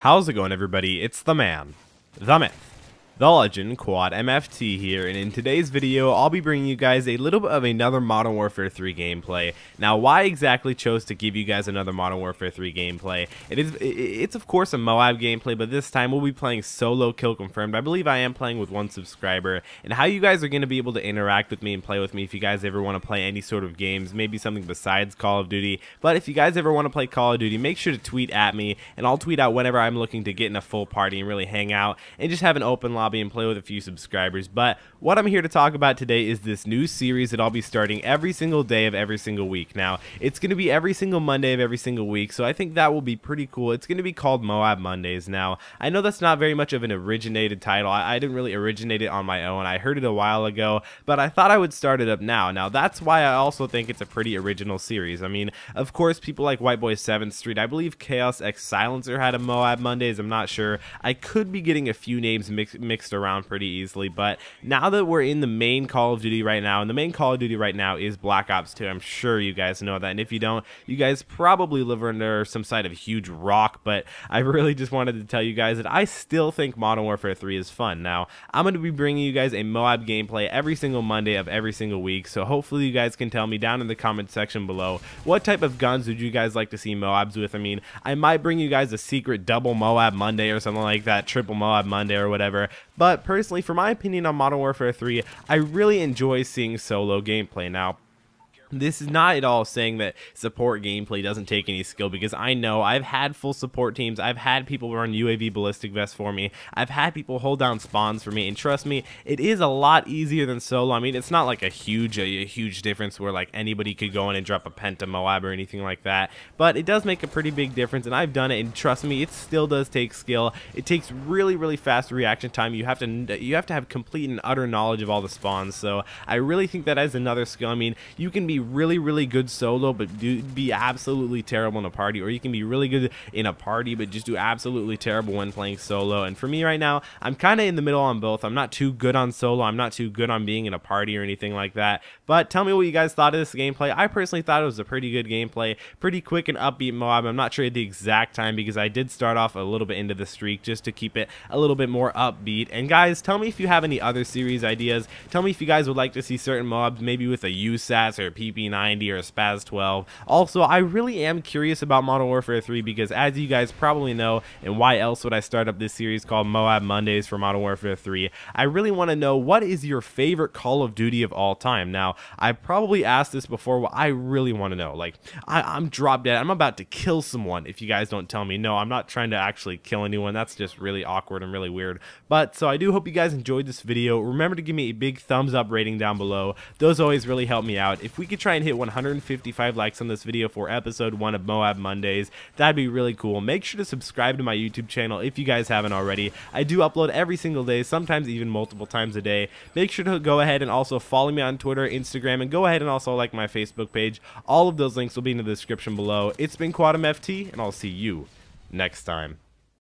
How's it going everybody? It's the man, the myth, the legend, Quad MFT here, and in today's video, I'll be bringing you guys a little bit of another Modern Warfare 3 gameplay. Now, why exactly chose to give you guys another Modern Warfare 3 gameplay? It is, it's of course a Moab gameplay, but this time we'll be playing solo kill confirmed. I believe I am playing with one subscriber, and how you guys are going to be able to interact with me and play with me if you guys ever want to play any sort of games, maybe something besides Call of Duty. But if you guys ever want to play Call of Duty, make sure to tweet at me, and I'll tweet out whenever I'm looking to get in a full party and really hang out and just have an open lobby and play with a few subscribers. But what I'm here to talk about today is this new series that I'll be starting every single day of every single week. Now, it's going to be every single Monday of every single week, so I think that will be pretty cool. It's going to be called Moab Mondays. Now, I know that's not very much of an originated title. I, I didn't really originate it on my own. I heard it a while ago, but I thought I would start it up now. Now, that's why I also think it's a pretty original series. I mean, of course, people like White Boy 7th Street, I believe Chaos X Silencer had a Moab Mondays. I'm not sure. I could be getting a few names mix, mixed around pretty easily. But now that we're in the main Call of Duty right now, and the main Call of Duty right now is Black Ops 2, I'm sure you guys know that. And if you don't, you guys probably live under some side of huge rock. But I really just wanted to tell you guys that I still think Modern Warfare 3 is fun. Now, I'm going to be bringing you guys a Moab gameplay every single Monday of every single week. So hopefully you guys can tell me down in the comment section below what type of guns would you guys like to see Moabs with. I mean, I might bring you guys a secret double Moab Monday or something like that, triple Moab Monday or whatever. But personally, for my opinion on Modern Warfare 3, I really enjoy seeing solo gameplay. Now, this is not at all saying that support gameplay doesn't take any skill because I know I've had full support teams. I've had people run UAV ballistic vests for me. I've had people hold down spawns for me. And trust me, it is a lot easier than solo. I mean, it's not like a huge, a, a huge difference where like anybody could go in and drop a Penta Moab or anything like that. But it does make a pretty big difference. And I've done it. And trust me, it still does take skill. It takes really, really fast reaction time. You have to, you have to have complete and utter knowledge of all the spawns. So I really think that as another skill. I mean, you can be really, really good solo, but do be absolutely terrible in a party, or you can be really good in a party, but just do absolutely terrible when playing solo. And for me right now, I'm kind of in the middle on both. I'm not too good on solo. I'm not too good on being in a party or anything like that. But tell me what you guys thought of this gameplay. I personally thought it was a pretty good gameplay, pretty quick and upbeat mob. I'm not sure the exact time because I did start off a little bit into the streak just to keep it a little bit more upbeat. And guys, tell me if you have any other series ideas. Tell me if you guys would like to see certain mobs, maybe with a USAS or a PP9 90 or a SPAS 12. Also, I really am curious about Modern Warfare 3 because as you guys probably know, and why else would I start up this series called Moab Mondays for Modern Warfare 3, I really want to know what is your favorite Call of Duty of all time. Now, I probably asked this before, but I really want to know. Like, I, am drop dead. I'm about to kill someone if you guys don't tell me. No, I'm not trying to actually kill anyone. That's just really awkward and really weird. But, so I do hope you guys enjoyed this video. Remember to give me a big thumbs up rating down below. Those always really help me out. If we could try and hit 155 likes on this video for episode 1 of Moab Mondays. That'd be really cool. Make sure to subscribe to my YouTube channel if you guys haven't already. I do upload every single day, sometimes even multiple times a day. Make sure to go ahead and also follow me on Twitter, Instagram, and go ahead and also like my Facebook page. All of those links will be in the description below. It's been QuadMFT, and I'll see you next time.